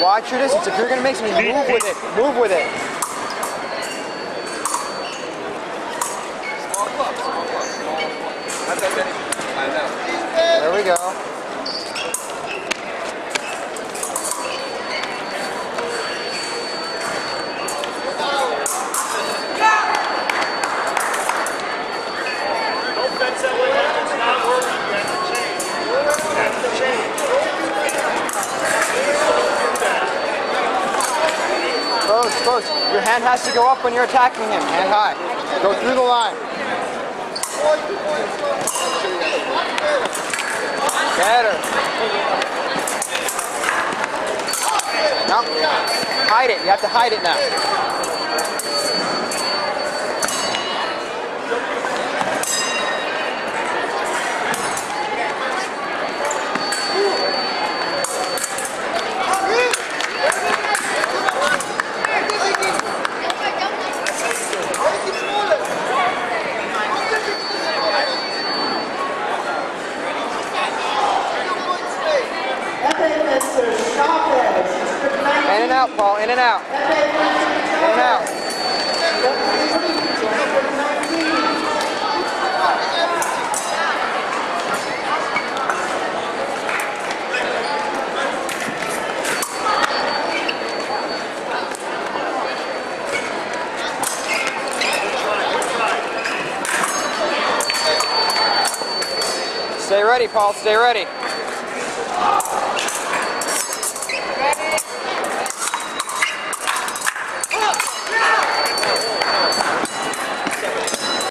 Watch your distance. If you're going to make something, move with it. Move with it. There we go. Your hand has to go up when you're attacking him. Hand high. Go through the line. Better. No. Hide it. You have to hide it now. Out, Paul. In and out. In and out. Stay ready, Paul. Stay ready.